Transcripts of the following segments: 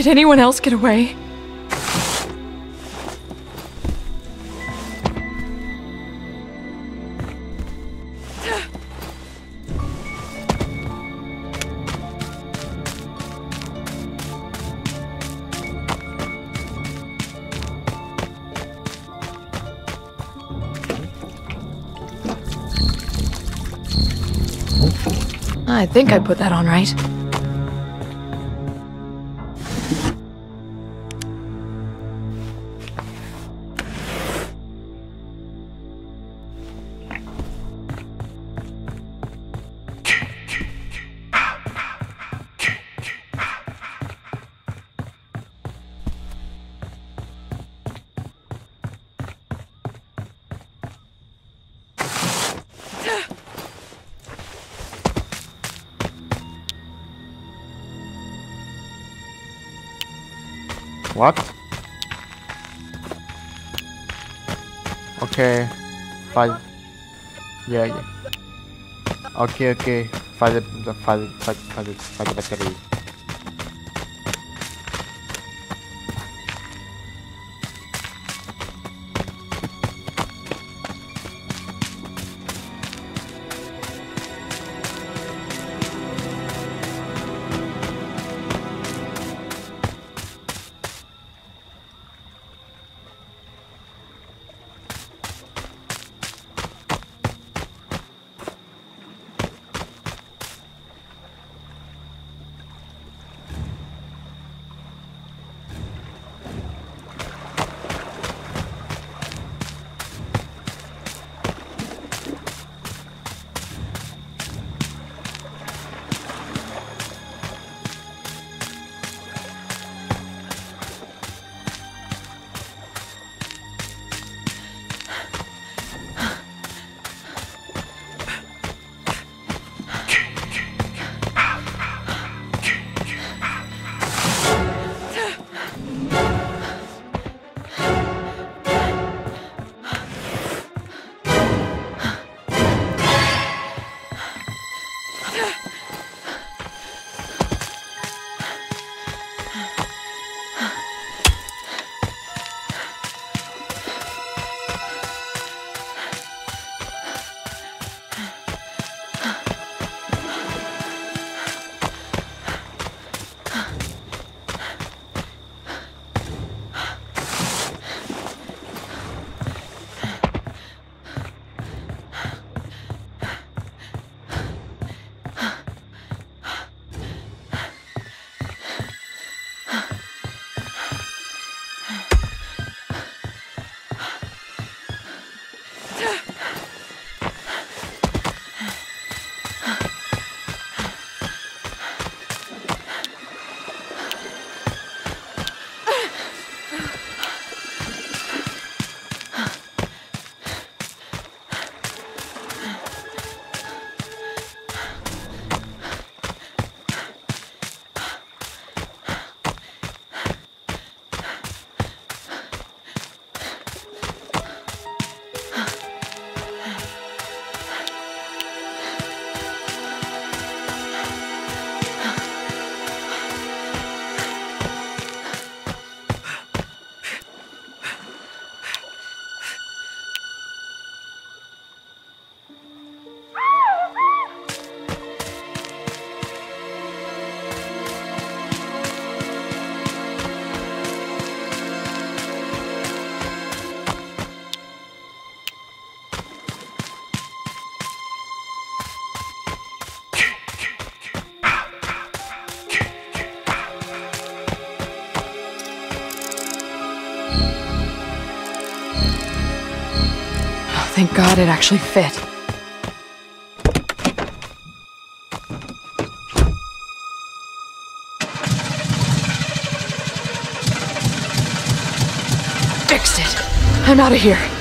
Did anyone else get away? I think I put that on right. What? Okay. Five. Yeah, yeah. Okay, okay. Find the, find, find, the- find the battery. Thank God it actually fit. Fixed it. I'm out of here.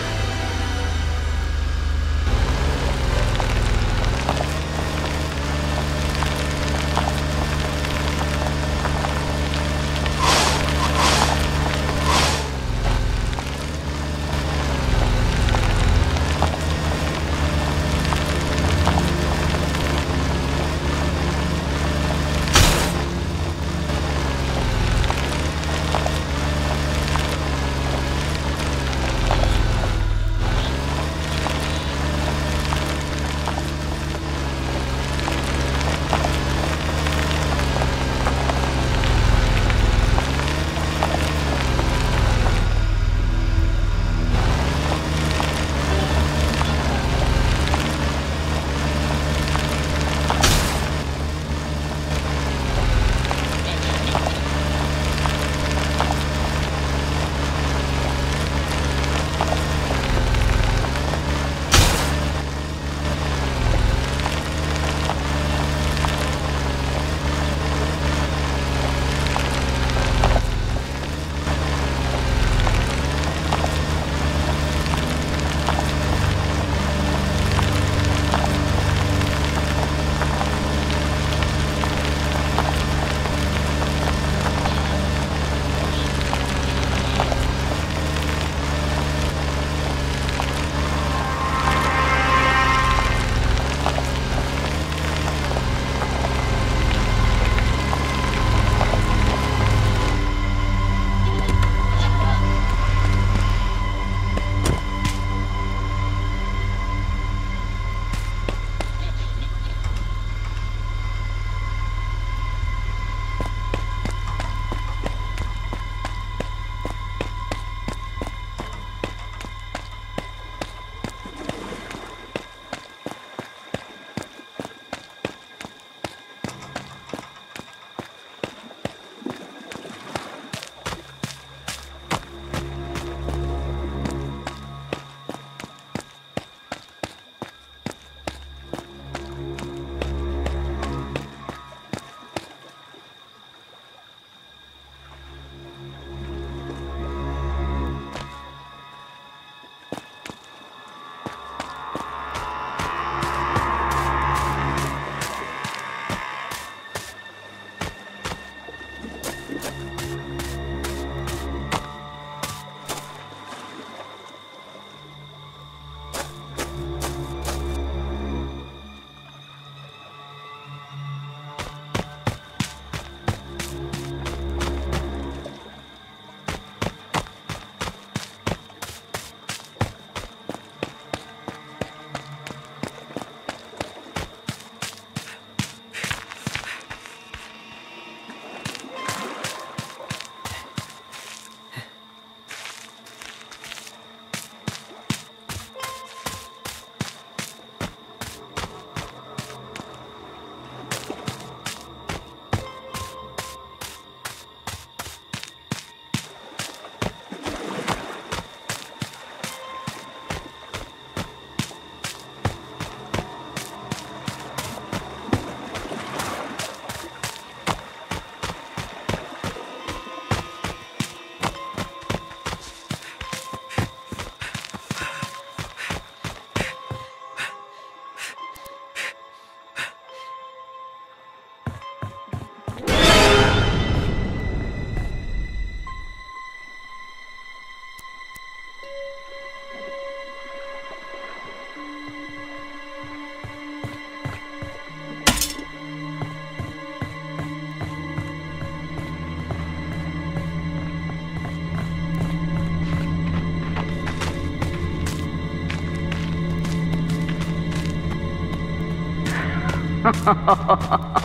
Ha ha ha ha ha ha!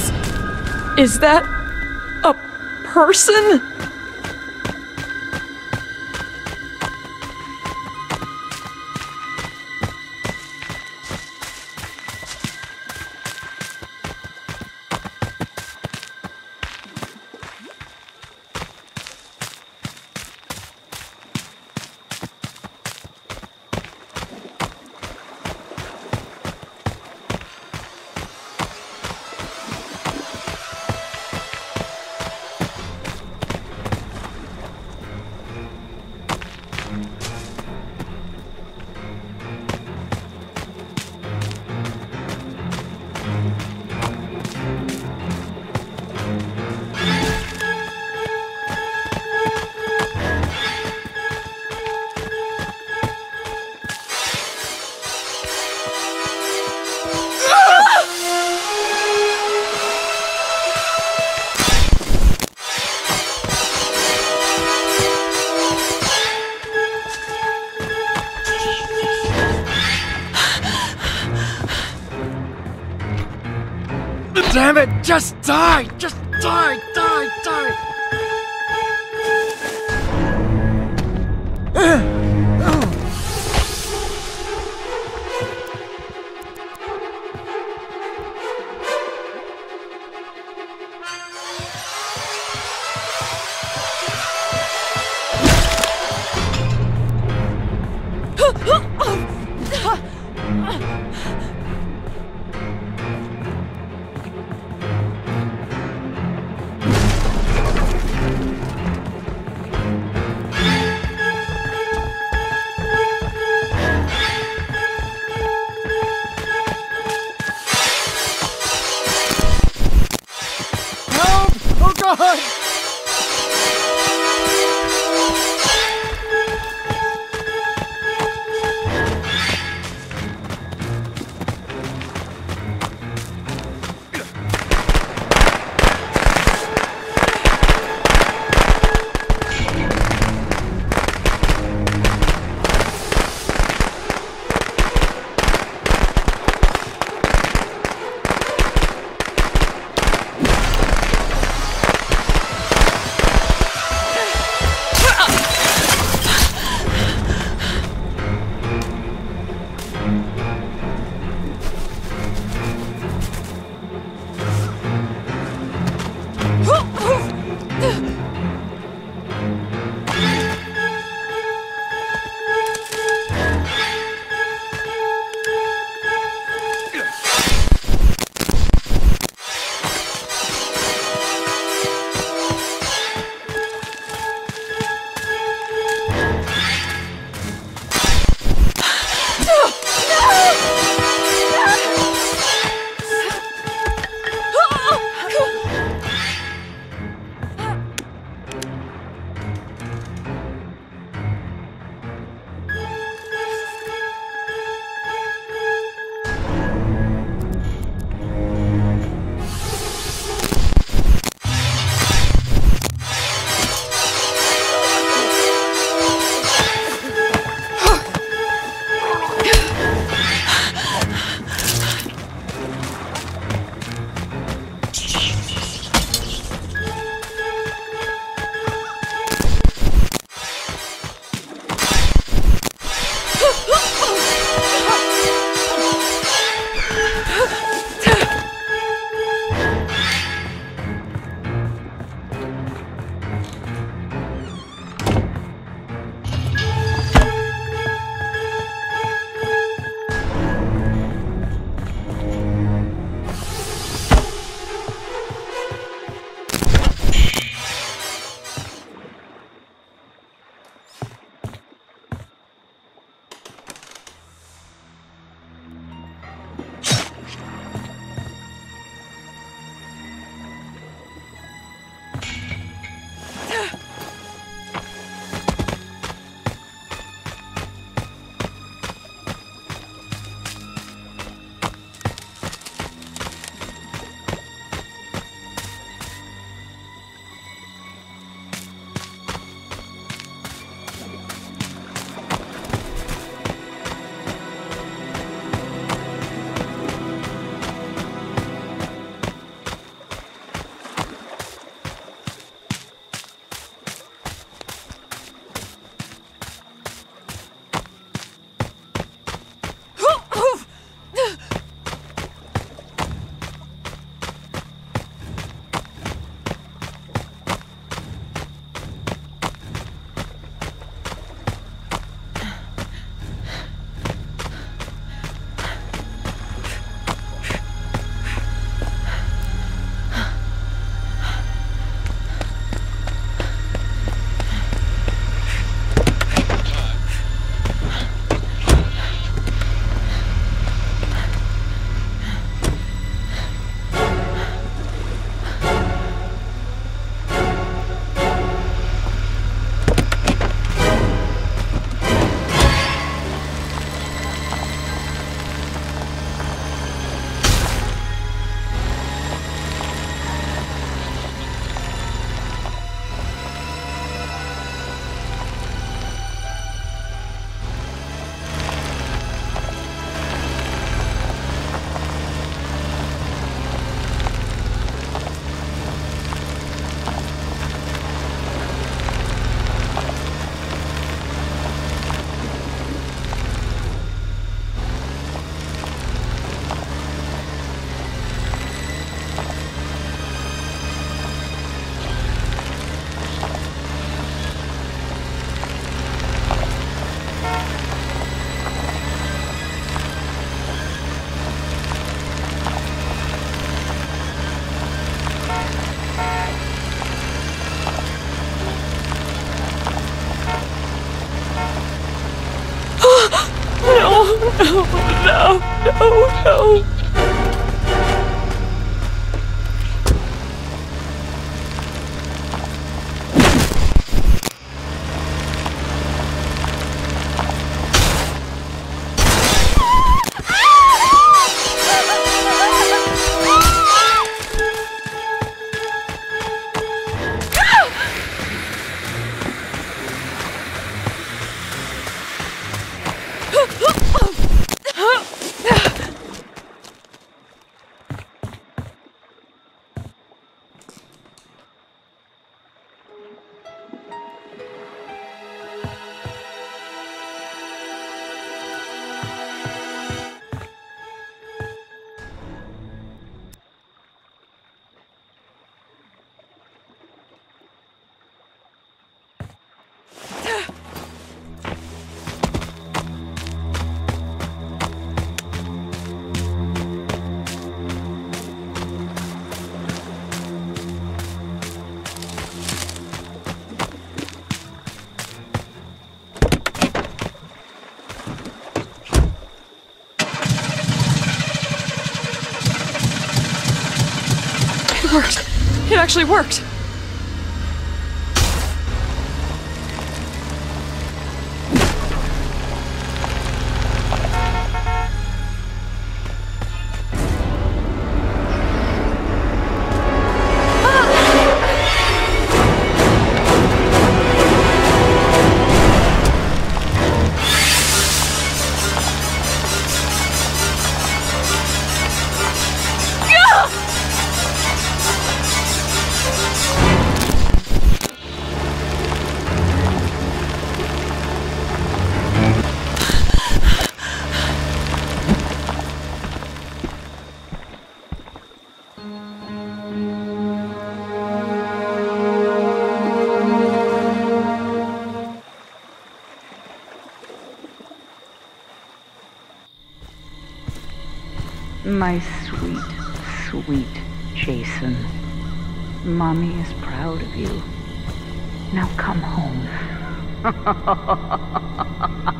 Is. Is that. a person? Just die! Just die! Die! Die! Actually worked. My sweet, sweet Jason. Mommy is proud of you. Now come home.